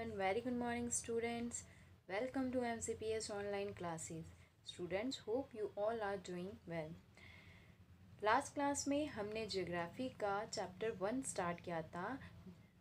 and very good morning students. Welcome to MCPS online classes. Students, hope you all are doing well. Last class में हमने geography का chapter one start किया था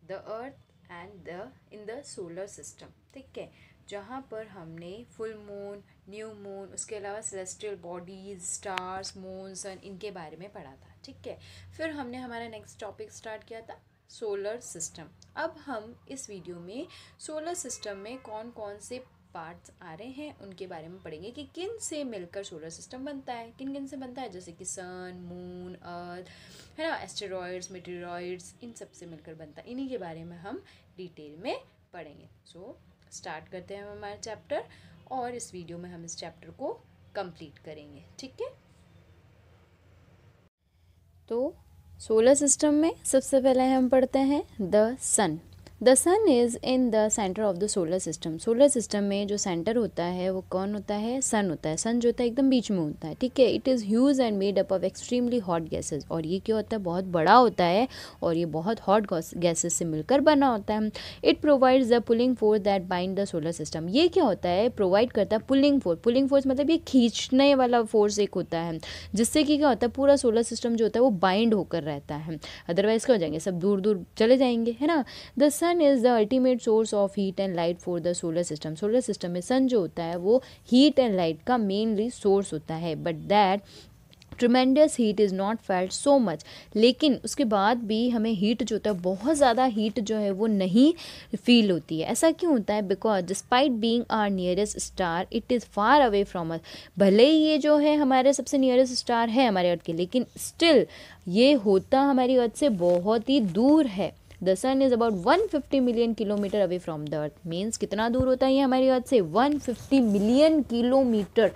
the earth and the in the solar system ठीक है जहाँ पर हमने फुल मून न्यू मून उसके अलावा celestial bodies stars moon sun इनके बारे में पढ़ा था ठीक है फिर हमने हमारा नेक्स्ट टॉपिक स्टार्ट किया था सोलर सिस्टम अब हम इस वीडियो में सोलर सिस्टम में कौन कौन से पार्ट्स आ रहे हैं उनके बारे में पढ़ेंगे कि किन से मिलकर सोलर सिस्टम बनता है किन किन से बनता है जैसे कि सन मून अर्थ है ना? एस्टेरॉयड्स मेटेरॉयड्स इन सबसे मिलकर बनता है। इन्हीं के बारे में हम डिटेल में पढ़ेंगे। सो so, स्टार्ट करते हैं हम हमारा चैप्टर और इस वीडियो में हम इस चैप्टर को कंप्लीट करेंगे। ठीक है? तो सोलर सिस्टम में सबसे पहले हम पढ़ते हैं the sun. The sun is in the centre of the solar system solar system में जो सेंटर होता है, वो कौन होता है? सन होता है। सन जो होता है, एकदम बीच में होता है, ठीक है? It is huge and made up of extremely hot gases और ये क्या होता है? बहुत बड़ा होता है और ये बहुत हॉट गैसेज से मिलकर बना होता है। It provides the pulling force that bind the solar system ये क्या होता है? प्रोवाइड करता है पुलिंग फोर्स पुलिंग फोर्स मतलब ये खींचने वाला फोर्स एक होता है, जिससे कि क्या होता है? पूरा सोलर सिस्टम जो होता है, वो बाइंड होकर रहता है। अदरवाइज़ क्या हो जाएँगे? सब दूर दूर चले जाएँगे, है ना? The sun sun is the ultimate source of heat and light for the solar system solar system में सन जो होता है, वो हीट एंड लाइट का मेनली सोर्स होता है. But that tremendous heat is not felt so much लेकिन उसके बाद भी हमें हीट जो होता है, बहुत ज़्यादा हीट जो है, वो नहीं फील होती है. ऐसा क्यों होता है? Because despite being our nearest star it is far away from us भले ही ये जो है हमारे सबसे नियरेस्ट स्टार है हमारे अर्थ के, लेकिन स्टिल ये होता हमारी अर्थ से बहुत ही दूर है. The sun is about 150 million kilometre away from the earth means कितना दूर होता है ये हमारी अर्थ से? 150 मिलियन किलोमीटर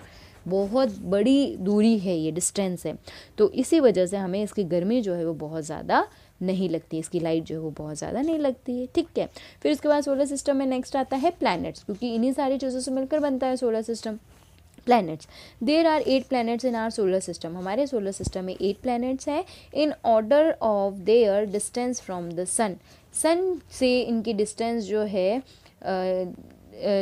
बहुत बड़ी दूरी है ये डिस्टेंस है। तो इसी वजह से हमें इसकी गर्मी जो है वो बहुत ज़्यादा नहीं लगती इसकी लाइट जो है वो बहुत ज़्यादा नहीं लगती है। ठीक है? फिर इसके बाद सोलर सिस्टम में नेक्स्ट आता है प्लैनेट्स क्योंकि इन्हीं सारी चीज़ों से मिलकर बनता है solar system planets there are eight planets in our solar system हमारे सोलर सिस्टम में एट प्लैनेट्स हैं. In order of their distance from the sun sun से इनकी डिस्टेंस जो है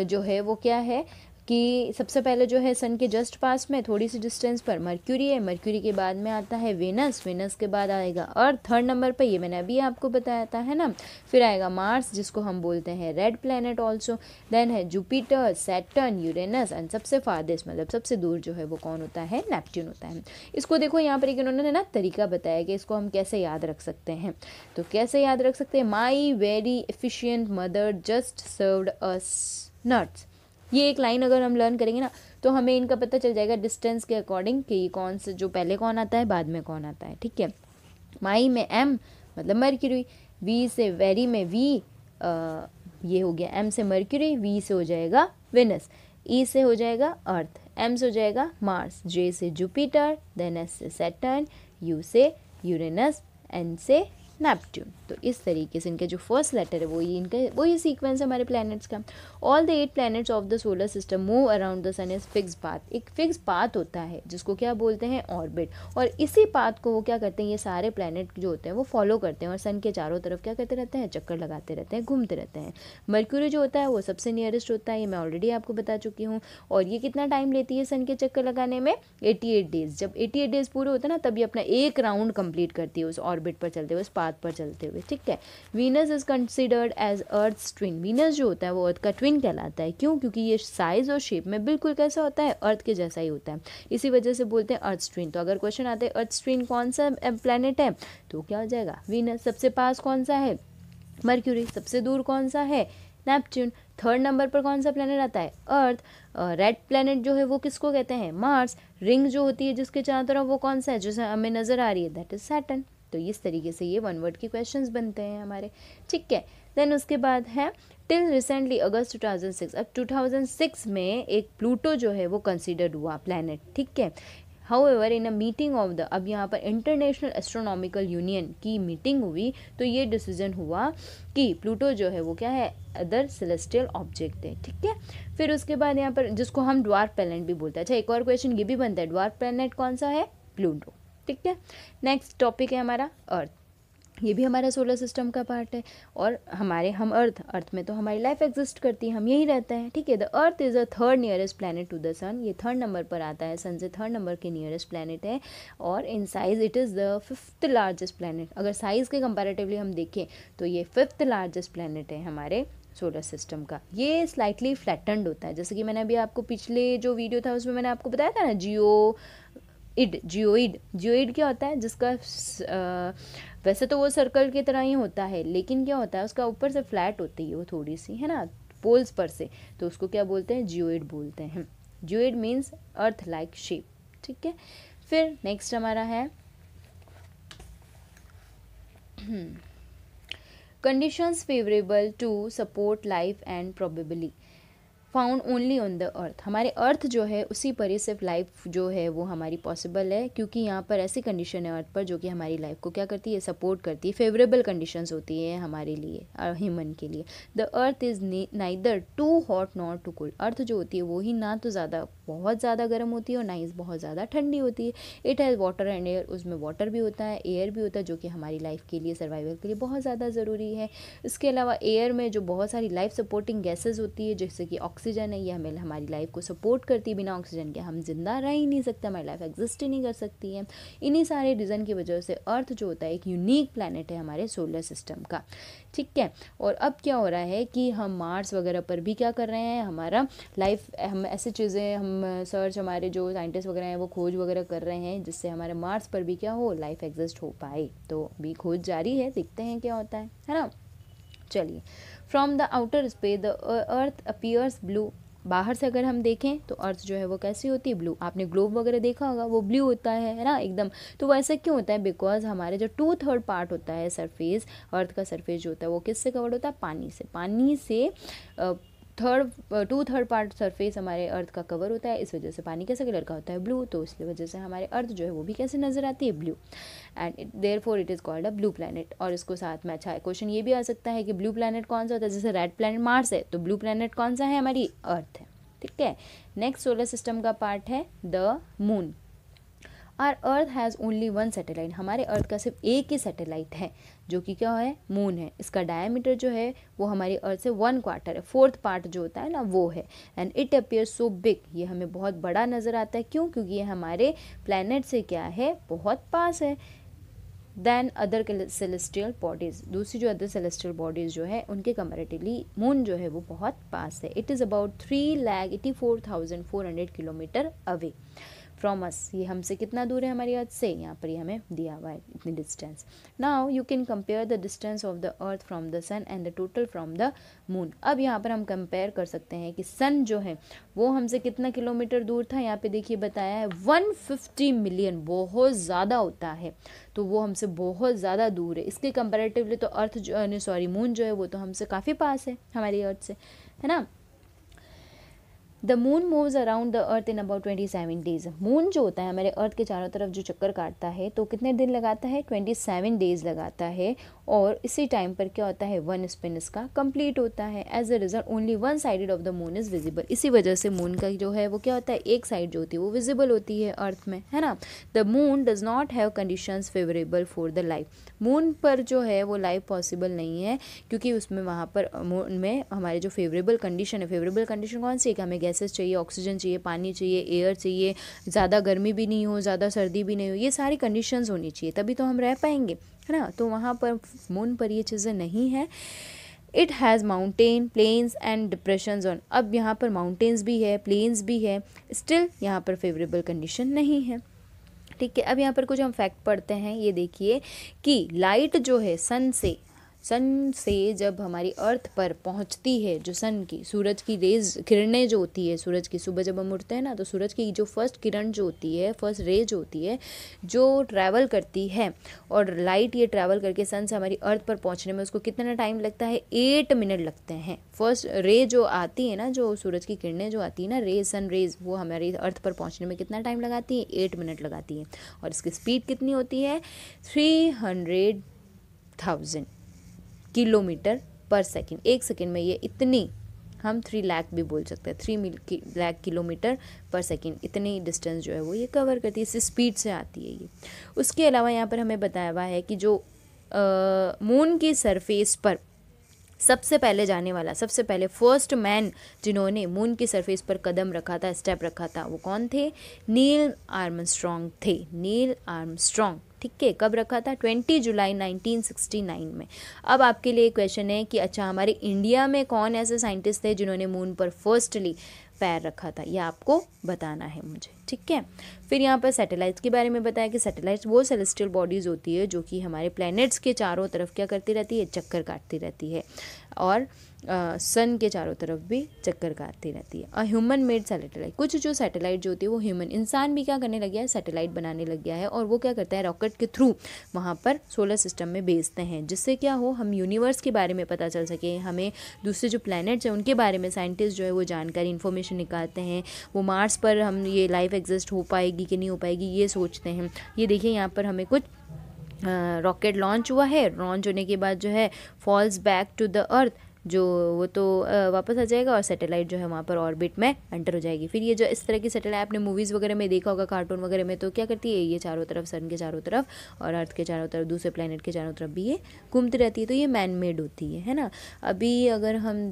जो है वो क्या है? कि सबसे पहले जो है सन के जस्ट पास में थोड़ी सी डिस्टेंस पर मर्क्यूरी है, मर्क्यूरी के बाद में आता है वेनस वेनस के बाद आएगा और थर्ड नंबर पर ये मैंने अभी आपको बताया था, है ना? फिर आएगा मार्स, जिसको हम बोलते हैं रेड प्लानट ऑल्सो देन है जुपिटर, सैटर्न, यूरेनस एंड सबसे फारदेस्ट मतलब सबसे दूर जो है वो कौन होता है? नेपट्ट्यून होता है। इसको देखो, यहाँ पर एक उन्होंने ना तरीका बताया कि इसको हम कैसे याद रख सकते हैं। तो कैसे याद रख सकते हैं? My very efficient mother just served us nuts ये एक लाइन अगर हम लर्न करेंगे ना तो हमें इनका पता चल जाएगा डिस्टेंस के अकॉर्डिंग कि कौन से जो पहले कौन आता है बाद में कौन आता है ठीक है? माई में एम मतलब मर्क्यूरी वी से वेरी में वी आ, ये हो गया एम से मर्क्यूरी वी से हो जाएगा विनस ई e से हो जाएगा अर्थ एम से हो जाएगा मार्स जे से जुपिटर देन एस से सेटर्न यू से यूरेनस एन से नेपट्ट्यून तो इस तरीके से इनका जो फ़र्स्ट लेटर है, वो वही इनका वही सीक्वेंस है हमारे प्लैनेट्स का। All the eight planets of the solar system move around the sun is fix path एक फिक्स पाथ होता है, जिसको क्या बोलते हैं? ऑर्बिट और इसी पाथ को वो क्या करते हैं? ये सारे प्लैनेट जो होते हैं, वो फॉलो करते हैं और सन के चारों तरफ़ क्या करते रहते हैं? चक्कर लगाते रहते हैं, घूमते रहते हैं। मर्क्यूरी जो होता है, वो सबसे नियरेस्ट होता है, ये मैं ऑलरेडी आपको बता चुकी हूँ। और ये कितना टाइम लेती है सन के चक्कर लगाने में? एटी डेज़ जब एटी डेज़ पूरे होते हैं ना, तभी अपना एक राउंड कंप्लीट करती है उस ऑर्बिट पर चलते हुए, उस पाथ पर चलते हुए, ठीक है? Venus is considered as earth twin Venus जो होता है, वो अर्थ का ट्विन कहलाता है। क्यों? क्योंकि ये साइज़ और शेप में बिल्कुल कैसा होता है? अर्थ के जैसा ही होता है। इसी वजह से बोलते हैं अर्थ ट्विन तो अगर क्वेश्चन आते हैं अर्थ ट्विन कौन सा प्लानट है? तो क्या हो जाएगा? वीनस सबसे पास कौन सा है? मर्क्यूरी सबसे दूर कौन सा है? नेपच्यून थर्ड नंबर पर कौन सा प्लानट आता है? अर्थ रेड प्लानट जो है, वो किसको कहते हैं? मार्स रिंग जो होती है जिसके चारों तरफ़ वो कौन सा है? जो हमें नज़र आ रही है दैट इज़ सैटन तो इस तरीके से ये वन वर्ड के क्वेश्चंस बनते हैं हमारे। ठीक है देन उसके बाद है टिल रिसेंटली अगस्त 2006 अब 2006 में एक प्लूटो जो है वो कंसिडर्ड हुआ प्लानट ठीक है? However in a meeting of the अब यहाँ पर इंटरनेशनल एस्ट्रोनॉमिकल यूनियन की मीटिंग हुई तो ये डिसीज़न हुआ कि प्लूटो जो है वो क्या है? अदर सेलेस्टियल ऑब्जेक्ट है, ठीक है? फिर उसके बाद यहाँ पर, जिसको हम ड्वार्फ प्लानट भी बोलते हैं। अच्छा एक और क्वेश्चन ये भी बनता है ड्वार्फ प्लानट कौन सा है? प्लूटो ठीक है? नेक्स्ट टॉपिक है हमारा अर्थ ये भी हमारा सोलर सिस्टम का पार्ट है और हमारे, हम अर्थ अर्थ में तो हमारी लाइफ एग्जिस्ट करती है, हम यही रहते हैं, ठीक है? The earth is a third nearest planet to the sun ये थर्ड नंबर पर आता है सन से थर्ड नंबर के नियरेस्ट प्लानट है और in size it is the fifth largest planet अगर साइज़ के कंपेरेटिवली हम देखें तो ये फिफ्थ लार्जेस्ट प्लानट है हमारे सोलर सिस्टम का. ये स्लाइटली फ्लैटेंड होता है. जैसे कि मैंने अभी आपको पिछले जो वीडियो था, उसमें मैंने आपको बताया था ना जियो इड जियोइड जियोइड क्या होता है? जिसका आ, वैसे तो वो सर्कल की तरह ही होता है लेकिन क्या होता है? उसका ऊपर से फ्लैट होती है वो थोड़ी सी है ना? पोल्स पर से। तो उसको क्या बोलते हैं? जियोइड बोलते हैं। Geoid means earth like shape ठीक है? फिर नेक्स्ट हमारा है conditions favourable to support life and probably found only on the earth हमारे अर्थ जो है, उसी पर ही सिर्फ़ लाइफ जो है, वो हमारी पॉसिबल है, क्योंकि यहाँ पर ऐसी कंडीशन है अर्थ पर जो कि हमारी लाइफ को क्या करती है सपोर्ट करती है फेवरेबल कंडीशंस होती है हमारे लिए ह्यूमन के लिए. The earth is neither too hot not too cool earth जो होती है, वो ही ना तो ज़्यादा, बहुत ज़्यादा गर्म होती है और ना ही बहुत ज़्यादा ठंडी होती है. It has water and air उसमें वाटर भी होता है एयर भी होता है, जो कि हमारी लाइफ के लिए सर्वाइवल के लिए बहुत ज़्यादा ज़रूरी है. इसके अलावा एयर में जो बहुत सारी लाइफ सपोर्टिंग गैसेज होती है, जैसे कि ऑक्सीजन है ये हमें हमारी लाइफ को सपोर्ट करती है बिना ऑक्सीजन के हम ज़िंदा रह ही नहीं सकते, हमारी लाइफ एग्जिस्ट ही नहीं कर सकती है। इन्हीं सारे रीज़न की वजह से अर्थ जो होता है, एक यूनिक प्लानट है हमारे सोलर सिस्टम का। ठीक है? और अब क्या हो रहा है कि हम मार्स वगैरह पर भी क्या कर रहे हैं? हमारा लाइफ हम ऐसी चीज़ें, हम सर्च हमारे जो साइंटिस्ट वगैरह हैं, वो खोज वगैरह कर रहे हैं, जिससे हमारे मार्स पर भी क्या हो लाइफ एग्जिस्ट हो पाए। तो अभी खोज जारी है, देखते हैं क्या होता है। है ना? चलिए। From the outer space the earth appears blue बाहर से अगर हम देखें तो अर्थ जो है वो कैसी होती है? ब्लू आपने ग्लोब वगैरह देखा होगा, वो ब्लू होता है ना? एकदम। तो वो ऐसा क्यों होता है? बिकॉज़ हमारे जो टू थर्ड पार्ट होता है सरफेस अर्थ का सरफेस जो होता है, वो किससे कवर्ड होता है? पानी से। पानी से third two third part surface हमारे अर्थ का कवर होता है, इस वजह से पानी कैसे कलर का होता है? ब्लू तो इसकी वजह से हमारे अर्थ जो है वो भी कैसे नज़र आती है? Blue and therefore it is called a blue planet और इसको साथ में अच्छा क्वेश्चन ये भी आ सकता है कि ब्लू प्लानट कौन सा होता है? जैसे रेड प्लानट मार्स है तो ब्लू प्लानट कौन सा है? हमारी अर्थ है. ठीक है? नेक्स्ट सोलर सिस्टम का पार्ट है the moon our earth has only one satellite हमारे अर्थ का सिर्फ़ एक ही सैटेलाइट है, जो कि क्या है? मून है। इसका डायमीटर जो है, वो हमारी अर्थ से वन क्वार्टर है। फोर्थ पार्ट जो होता है ना, वो है। And it appear so big ये हमें बहुत बड़ा नज़र आता है। क्यों? क्योंकि ये हमारे प्लानट से क्या है? बहुत पास है। दैन अदर सेलेस्टियल बॉडीज़ दूसरी जो अदर सेलेस्टियल बॉडीज़ जो है, उनके कंपेरेटिवली मून जो है, वो बहुत पास है। It is about three lakh eighty four thousand four hundred kilometre away from us ये हमसे कितना दूर है हमारी अर्थ से यहाँ पर ये हमें दिया हुआ है इतनी distance now you can compare the distance of the earth from the sun and the total from the moon अब यहाँ पर हम कंपेयर कर सकते हैं कि सन जो है, वो हमसे कितना किलोमीटर दूर था? यहाँ पे देखिए बताया है 150 मिलियन बहुत ज़्यादा होता है। तो वो हमसे बहुत ज़्यादा दूर है। इसके कंपेरेटिवली तो अर्थ जो सॉरी मून जो है, वो तो हमसे काफ़ी पास है हमारी अर्थ से, है ना? The moon moves around the earth in about twenty seven days moon जो होता है, हमारे अर्थ के चारों तरफ़ जो चक्कर काटता है तो कितने दिन लगाता है? ट्वेंटी सेवन डेज़ लगाता है। और इसी टाइम पर क्या होता है वन स्पिन इसका कंप्लीट होता है। As a result only one sided of the moon is visible इसी वजह से मून का जो है, वो क्या होता है, एक साइड जो होती है, वो विजिबल होती है अर्थ में, है ना? The moon does not have conditions favourable for the life moon पर जो है, वो लाइफ पॉसिबल नहीं है, क्योंकि उसमें वहाँ पर मून में हमारे जो फेवरेबल कंडीशन है फेवरेबल कंडीशन कौन सी है कि हमें गैसेस चाहिए ऑक्सीजन चाहिए, पानी चाहिए एयर चाहिए, ज़्यादा गर्मी भी नहीं हो, ज़्यादा सर्दी भी नहीं हो, ये सारी कंडीशंस होनी चाहिए, तभी तो हम रह पाएँगे। है ना? तो वहाँ पर मून पर ये चीज़ें नहीं है। It has mountain plains and depression zone अब यहाँ पर माउंटेन्स भी है प्लेन्स भी है स्टिल यहाँ पर फेवरेबल कंडीशन नहीं है। ठीक है, अब यहाँ पर कुछ हम फैक्ट पढ़ते हैं। ये देखिए कि लाइट जो है सन से सन से जब हमारी अर्थ पर पहुँचती है, जो सन की, सूरज की रेज किरणें जो होती है, सूरज की सुबह जब हम उठते हैं ना तो सूरज की जो फ़र्स्ट किरण जो होती है फ़र्स्ट रे जो होती है, जो ट्रैवल करती है, और लाइट ये ट्रैवल करके सन से हमारी अर्थ पर पहुँचने में उसको कितना टाइम लगता है? एट मिनट लगते हैं। फ़र्स्ट रे जो आती है ना, जो सूरज की किरणें जो आती है ना रेज सन रेज वो हमारी अर्थ पर पहुँचने में कितना टाइम लगाती है? एट मिनट लगाती है। और इसकी स्पीड कितनी होती है? Three hundred thousand kilometre per second. एक सेकेंड में ये इतनी, हम थ्री लाख भी बोल सकते हैं। थ्री मिल लाख किलोमीटर पर सेकेंड। इतनी डिस्टेंस जो है वो ये कवर करती है इससे स्पीड से आती है ये। उसके अलावा यहाँ पर हमें बताया हुआ है कि जो मून की सरफेस पर सबसे पहले जाने वाला, सबसे पहले फ़र्स्ट मैन जिन्होंने मून की सरफेस पर कदम रखा था स्टेप रखा था, वो कौन थे? नील आर्मस्ट्रॉन्ग थे। नील आर्मस्ट्रॉन्ग ठीक है कब रखा था? 20 जुलाई 1969 में। अब आपके लिए क्वेश्चन है कि अच्छा हमारे इंडिया में कौन ऐसे साइंटिस्ट थे जिन्होंने मून पर फर्स्टली पैर रखा था? यह आपको बताना है मुझे, ठीक है? फिर यहाँ पर सैटेलाइट्स के बारे में बताया कि सैटेलाइट्स वो सेलेस्टियल बॉडीज़ होती है जो कि हमारे प्लैनेट्स के चारों तरफ़ क्या करती रहती है? चक्कर काटती रहती है। और सन के चारों तरफ़ भी चक्कर काटती रहती है। और ह्यूमन मेड सैटेलाइट कुछ जो सैटेलाइट जो होती है वो ह्यूमन इंसान भी क्या करने लग गया है? सैटेलाइट बनाने लग गया है और वो क्या करता है? रॉकेट के थ्रू वहाँ पर सोलर सिस्टम में भेजते हैं, जिससे क्या हो, हम यूनिवर्स के बारे में पता चल सके, हमें दूसरे जो प्लानट्स हैं उनके बारे में साइंटिस्ट जो है वो जानकारी इन्फॉर्मेशन निकालते हैं, वो मार्स पर हम ये लाइफ एग्जिस्ट हो पाएगी कि नहीं हो पाएगी, ये सोचते हैं। ये देखिए यहाँ पर हमें कुछ रॉकेट लॉन्च हुआ है। लॉन्च होने के बाद जो है falls back to the earth जो वो तो वापस आ जाएगा और सैटेलाइट जो है वहाँ पर ऑर्बिट में एंटर हो जाएगी। फिर ये जो इस तरह की सैटेलाइट, आपने मूवीज़ वगैरह में देखा होगा, कार्टून वगैरह में तो क्या करती है? ये चारों तरफ़, सन के चारों तरफ़ और अर्थ के चारों तरफ़, दूसरे प्लानट के चारों तरफ़ भी ये घूमती रहती है। तो ये मैन मेड होती है है ना? अभी अगर हम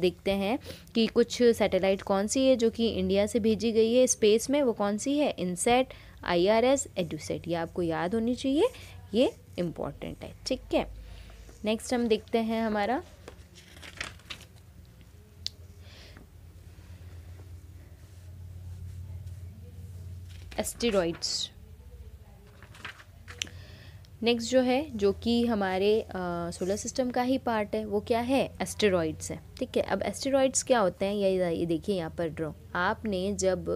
देखते हैं कि कुछ सैटेलाइट कौन सी है जो कि इंडिया से भेजी गई है स्पेस में, वो कौन सी है? INSAT I R S EDUSAT ये आपको याद होनी चाहिए। ये इंपॉर्टेंट है, ठीक है? नेक्स्ट हम देखते हैं हमारा एस्टेरॉइड्स नेक्स्ट जो है, जो कि हमारे सोलर सिस्टम का ही पार्ट है, वो क्या है? एस्टेरॉइड्स है। ठीक है, अब एस्टेरॉइड्स क्या होते हैं? ये ये देखिए यहाँ पर ड्रॉ आपने जब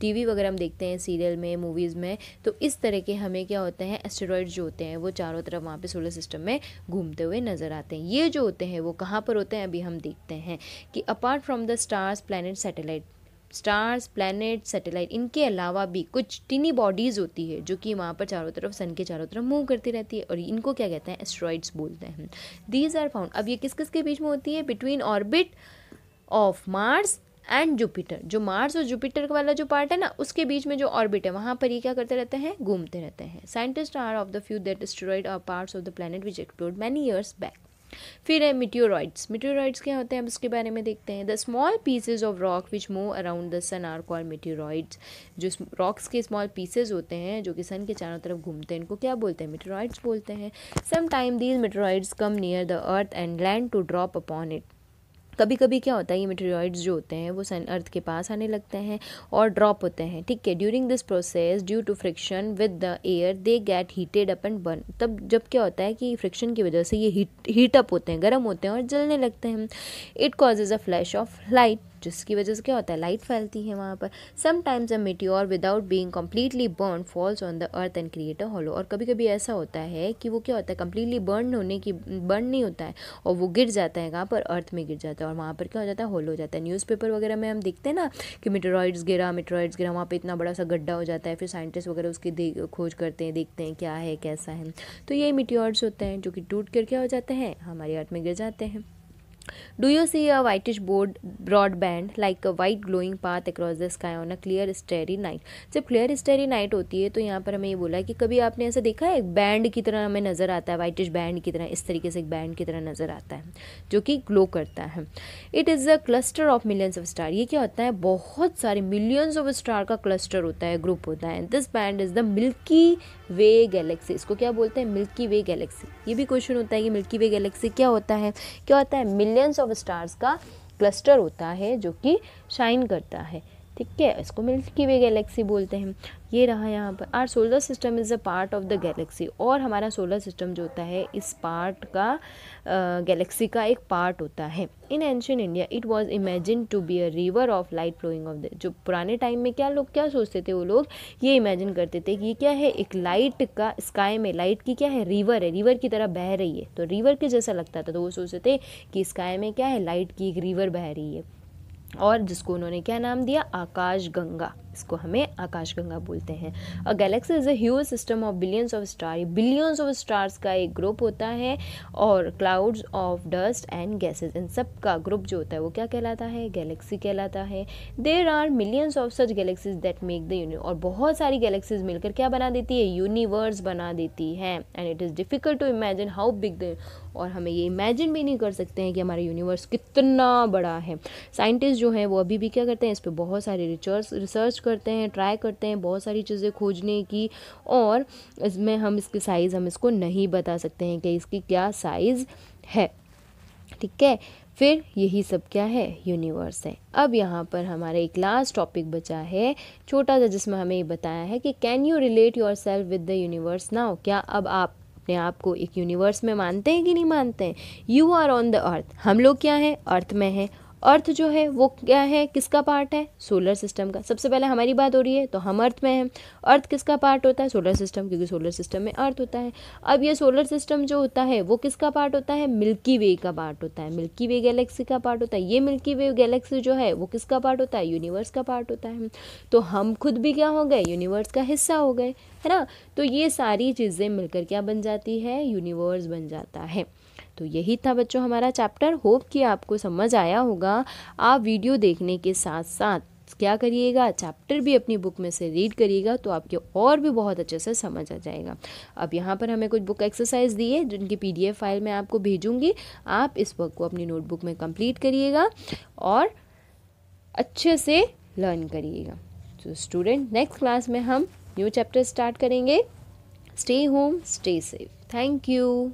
टीवी वगैरह हम देखते हैं सीरियल में मूवीज़ में तो इस तरह के हमें क्या होते हैं? एस्टेरॉइड्स जो होते हैं, वो चारों तरफ़ वहाँ पे सोलर सिस्टम में घूमते हुए नज़र आते हैं। ये जो होते हैं, वो कहाँ पर होते हैं? अभी हम देखते हैं कि apart from the stars planet satellite stars planet satellite इनके अलावा भी कुछ टिनी बॉडीज़ होती है, जो कि वहाँ पर चारों तरफ़ सन के चारों तरफ़ मूव करती रहती है और इनको क्या कहते हैं एस्ट्रॉइड्स बोलते हैं। दीज आर फाउंड अब ये किस किस के बीच में होती है? Between orbit of Mars and Jupiter जो मार्स और जुपिटर वाला जो पार्ट है ना, उसके बीच में जो ऑर्बिट है, वहाँ पर ये क्या करते रहते हैं? घूमते रहते हैं। Scientist are of the few that asteroid are parts of the planet which explored many years back फिर है मिट्योरॉइड्स मिट्योरॉइड्स क्या होते हैं? अब उसके बारे में देखते हैं. The small pieces of rock which move around the sun are call meteoroids जो रॉक्स के स्मॉल पीसेज होते हैं, जो कि सन के चारों तरफ़ घूमते हैं, इनको क्या बोलते हैं? मिट्योरॉइड्स बोलते हैं. Some time these meteoroids come near the earth and land to drop upon it कभी कभी क्या होता है, ये मेटेरॉइड्स जो होते हैं, वो सन अर्थ के पास आने लगते हैं और ड्रॉप होते हैं, ठीक है? During this process due to friction with the air they get heated up and burn तब जब क्या होता है कि फ्रिक्शन की वजह से ये हीट हीट अप होते हैं, गर्म होते हैं और जलने लगते हैं। It causes a flash of light जिसकी वजह से क्या होता है लाइट फैलती है वहाँ पर। Sometimes a meteor without being completely burn falls on the earth and create a hollow और कभी कभी ऐसा होता है कि वो क्या होता है कम्प्लीटली बर्न होने की बर्न नहीं होता है और वो गिर जाता है कहाँ पर अर्थ में गिर जाता है और वहाँ पर क्या हो जाता है होल हो जाता है। न्यूज़पेपर वगैरह में हम देखते हैं ना कि मिट्रोइड्स गिरा मिट्रोइड्स गिरा, वहाँ पर इतना बड़ा सा गड्ढा हो जाता है, फिर साइंटिस्ट वगैरह उसकी खोज करते हैं, देखते हैं क्या है, कैसा है। तो ये मिट्योर्स होते हैं जो कि टूट कर क्या हो जाते हैं, हमारी अर्थ में गिर जाते हैं। Do you see a whitish board, broad band, like a white glowing path across the sky on a clear, starry night? जब क्लियर स्टेरी नाइट होती है तो यहाँ पर हमें ये बोला है कि कभी आपने ऐसा देखा है? एक बैंड की तरह हमें नज़र आता है वाइटिश बैंड की तरह, इस तरीके से एक बैंड की तरह नज़र आता है, जो कि ग्लो करता है। It is a cluster of millions of star ये क्या होता है? बहुत सारे मिलियंस ऑफ़ स्टार का क्लस्टर होता है ग्रुप होता है। This band is the milky way galaxy, इसको क्या बोलते हैं? Milky way galaxy. ये भी क्वेश्चन होता है कि मिल्की वे गैलेक्सी क्या होता है? क्या होता है? मिलियंस ऑफ़ स्टार्स का क्लस्टर होता है जो कि शाइन करता है। ठीक है, इसको मिल्की वे गैलेक्सी बोलते हैं। ये रहा यहाँ पर our solar system is a part of the galaxy और हमारा सोलर सिस्टम जो होता है, इस पार्ट का गैलेक्सी का एक पार्ट होता है। In ancient India it was imagine to be a river of light flowing of the जो पुराने टाइम में क्या लोग, क्या सोचते थे वो लोग, ये इमेजिन करते थे कि ये क्या है, एक लाइट का स्काई में लाइट की क्या है रिवर है रिवर की तरह बह रही है। तो रिवर के जैसा लगता था तो वो सोचते थे कि स्काई में क्या है लाइट की एक रिवर बह रही है। और जिसको उन्होंने क्या नाम दिया? आकाश गंगा। इसको हमें आकाशगंगा बोलते हैं। A galaxy is huge system of billions of star billions of stars का एक ग्रुप होता है और clouds of dust and gases इन सब का ग्रुप जो होता है वो क्या कहलाता है? गैलेक्सी कहलाता है। There are millions of such galaxies that make the uni और बहुत सारी गैलेक्सीज मिलकर क्या बना देती है? यूनिवर्स बना देती है। And it is difficult to imagine how big the और हमें ये इमेजिन भी नहीं कर सकते हैं कि हमारा यूनिवर्स कितना बड़ा है। साइंटिस्ट जो हैं वो अभी भी क्या करते हैं? इस पर बहुत सारे रिसर्च रिसर्च करते हैं ट्राई करते हैं बहुत सारी चीज़ें खोजने की और इसमें हम इसकी साइज़ हम इसको नहीं बता सकते हैं कि इसकी क्या साइज़ है। ठीक है? फिर यही सब क्या है? यूनिवर्स है। अब यहाँ पर हमारा एक लास्ट टॉपिक बचा है, छोटा सा जिसमें हमें ये बताया है कि can you relate yourself with the universe now क्या अब आप अपने आप को एक यूनिवर्स में मानते हैं कि नहीं मानते हैं? You are on the earth हम लोग क्या हैं? अर्थ में हैं। अर्थ जो है, वो क्या है, किसका पार्ट है? सोलर सिस्टम का। सबसे पहले हमारी बात हो रही है तो हम अर्थ में हैं। अर्थ किसका पार्ट होता है? सोलर सिस्टम क्योंकि सोलर सिस्टम में अर्थ होता है। अब ये सोलर सिस्टम जो होता है, वो किसका पार्ट होता है? मिल्की वे का पार्ट होता है। मिल्की वे गैलेक्सी का पार्ट होता है। ये मिल्की वे गैलेक्सी जो है, वो किसका पार्ट होता है? यूनिवर्स का पार्ट होता है। तो हम खुद भी क्या हो गए? यूनिवर्स का हिस्सा हो गए, है ना? तो ये सारी चीज़ें मिलकर क्या बन जाती है? यूनिवर्स बन जाता है। तो यही था बच्चों हमारा चैप्टर होप कि आपको समझ आया होगा। आप वीडियो देखने के साथ साथ क्या करिएगा? चैप्टर भी अपनी बुक में से रीड करिएगा तो आपके और भी बहुत अच्छे से समझ आ जाएगा। अब यहाँ पर हमें कुछ बुक एक्सरसाइज दी है, जिनकी पीडीएफ फ़ाइल मैं आपको भेजूँगी। आप इस बुक को अपनी नोटबुक में कंप्लीट करिएगा और अच्छे से लर्न करिएगा। तो स्टूडेंट नेक्स्ट क्लास में हम न्यू चैप्टर स्टार्ट करेंगे। Stay home stay safe thank you